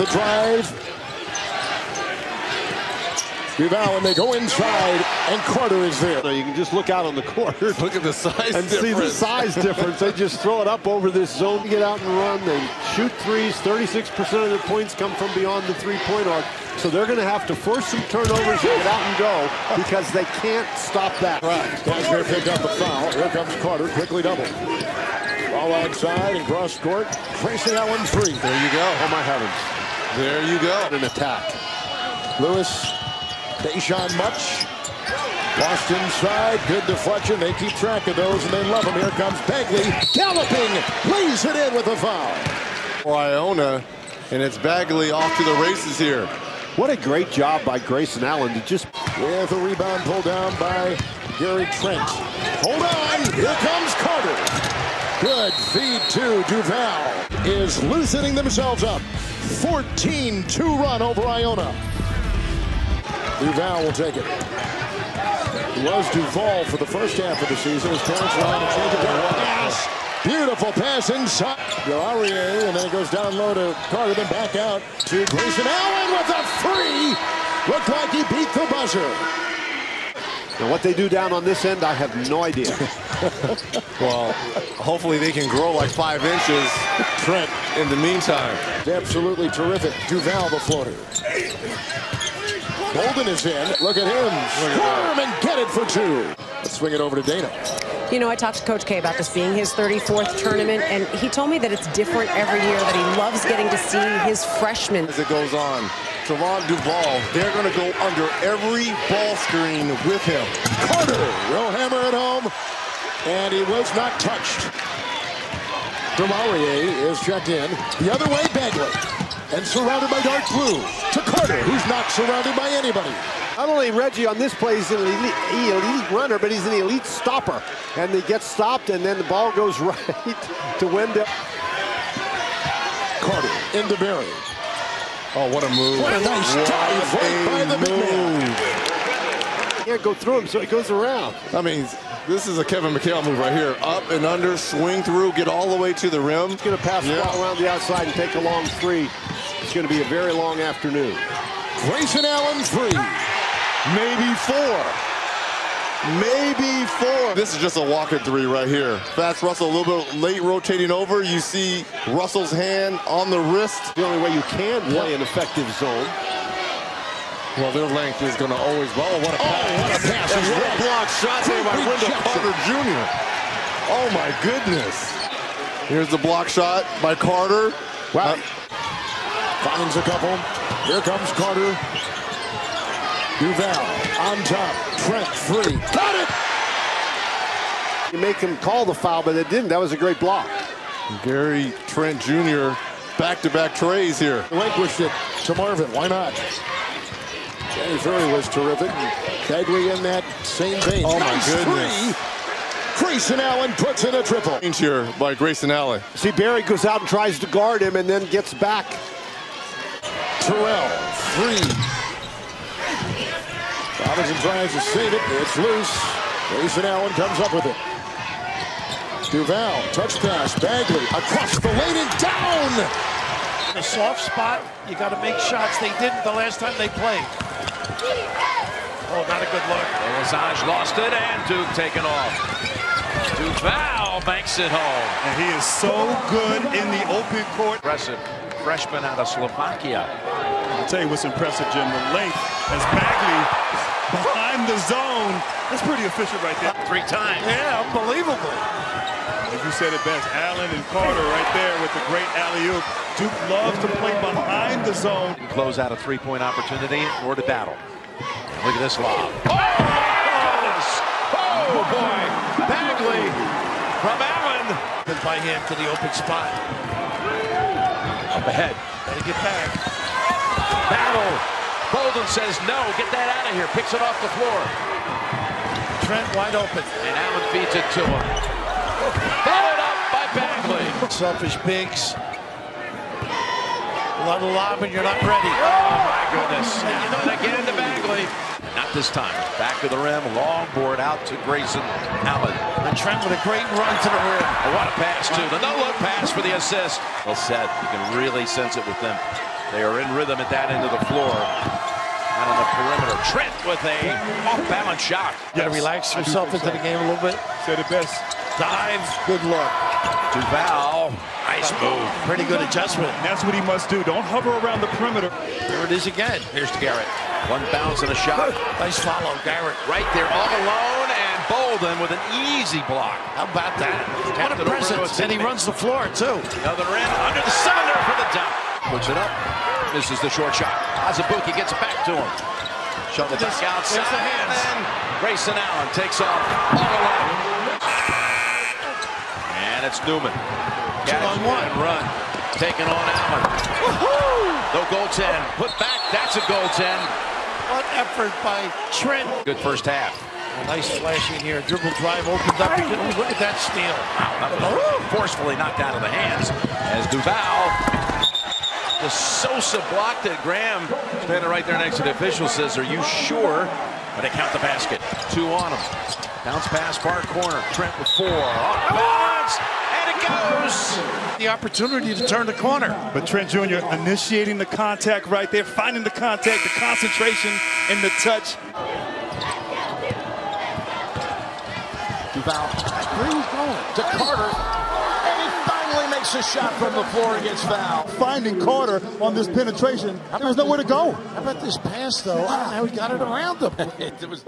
a drive. Duval, and they go inside, and Carter is there. You can just look out on the court. Look at the size and difference. see the size difference. They just throw it up over this zone, get out and run. They shoot threes. 36% of their points come from beyond the three-point arc. So they're going to have to force some turnovers and get out and go because they can't stop that. Right. Casimir picked up a foul. Here comes Carter, quickly double. Ball outside and cross court. Grayson Allen three. There you go. Oh, my heavens. There you go. An attack. Lewis, Deyshonee Much. Lost inside, good deflection. They keep track of those and they love them. Here comes Bagley, galloping, lays it in with a foul. For Iona, and it's Bagley off to the races here. What a great job by Grayson Allen to just... With a rebound pulled down by Gary Trent. Hold on, here comes Carter. Good feed to Duval. Is loosening themselves up. 14-2 run over Iona. Duval will take it. It was Duval for the first half of the season. His parents wanted to change it pass. Beautiful pass inside. Delaurier, and then it goes down low to Carter, then back out to Grayson Allen with a three. Looked like he beat the buzzer. Now, what they do down on this end, I have no idea. well, hopefully they can grow like five inches Trent in the meantime. Absolutely terrific. Duval, the floater. Bolden is in. Look at him. Swarm and get it for two. Let's swing it over to Dana. You know, I talked to Coach K about this being his 34th tournament, and he told me that it's different every year, that he loves getting to see his freshmen. As it goes on, Trevon Duval, they're going to go under every ball screen with him. Carter will hammer it home, and he was not touched. Delaurier is checked in. The other way, Bagley. And surrounded by dark blue to Carter, who's not surrounded by anybody. Not only Reggie on this play is an elite, elite runner, but he's an elite stopper. And he gets stopped, and then the ball goes right to Wendell. Carter into Barry. Oh, what a move. What a nice what dive right by the big man. Can't go through him, so he goes around. I mean, this is a Kevin McHale move right here. Up and under, swing through, get all the way to the rim. He's going to pass Yeah. the ball around the outside and take a long three. It's going to be a very long afternoon. Grayson Allen three. Maybe four. Maybe four. This is just a walking three right here. Fast Russell a little bit late rotating over. You see Russell's hand on the wrist. The only way you can play an effective zone. Well, their length is going to always. Oh, what a pass. what a pass. And what a block shot there by Wendell. Carter Jr. Oh, my goodness. Here's the block shot by Carter. Wow. Uh, Finds a couple. Here comes Carter. Duval on top. Trent three. Got it! You make him call the foul, but it didn't. That was a great block. Gary Trent Jr. back-to-back trays here. Relinquished it to Marvin. Why not? Danny Ferry was terrific. Bagley in that same vein. Oh, my Nice goodness. Three. Grayson Allen puts in a triple. Change here by Grayson Allen. See, Barry goes out and tries to guard him and then gets back. Terrell, three. Robinson tries to save it. It's loose. Grayson Allen comes up with it. Duval, touch pass. Bagley across the lane and down. In a soft spot. You got to make shots. They didn't the last time they played. Oh, not a good look. Lazage lost it, and Duke taken off. Duval banks it home. And he is so good in the open court. Impressive freshman out of Slovakia. I'll tell you what's impressive, Jim. The length as Bagley behind the zone. That's pretty efficient right there. Three times. Yeah, unbelievable. As you said it best, Allen and Carter right there with the great alley-oop. Duke loves to play behind the zone. Close out a three-point opportunity, or to battle. Look at this lob. Oh. Oh, boy. Bagley from Allen. By him to the open spot. Up ahead. Gotta get back. Battle. Bolden says no. Get that out of here. Picks it off the floor. Trent wide open. And Allen feeds it to him. Followed up by Bagley. Selfish bigs. A lot of lobbing, you're not ready. Oh, my goodness. And again to Bagley. Not this time. Back to the rim. Long board out to Grayson Allen. And Trent with a great run to the rim. Oh, what a pass, too. The no-look pass for the assist. Well set. You can really sense it with them. They are in rhythm at that end of the floor. And on the perimeter, Trent with a off-balance shot. Got to relax yourself into the game a little bit. Said it best. Dive. Good luck. Duval, nice move. Pretty good adjustment. And that's what he must do. Don't hover around the perimeter. There it is again. Here's Garrett. One bounce and a shot. Nice follow, Garrett. Right there, all alone, and Bolden with an easy block. How about that? What a it over to presence. And he runs the floor, too. The other end, under the cylinder for the dunk. Puts it up, misses the short shot. Azubuike gets it back to him. It back outside, the hands. and Grayson Allen takes off all alone. And it's Newman. Two on one. And run. Taking on Allen. No goaltend. Put back. That's a goaltend. What effort by Trent. Good first half. A nice flashing here. Dribble drive opened up. Look at that steal. That was forcefully knocked out of the hands as Duval. De Sousa blocked it. Graham standing right there next to the official says, Are you sure? But they count the basket. Two on him. Bounce pass, far corner. Trent with four. Off balance. And it goes. The opportunity to turn the corner. But Trent Jr. initiating the contact right there, finding the contact, the concentration, and the touch. Duval. Where he's going? To Carter. And he finally makes a shot from the floor and gets fouled. finding Carter on this penetration. There was nowhere to go. How about this pass, though? I don't know how he got it around him. it was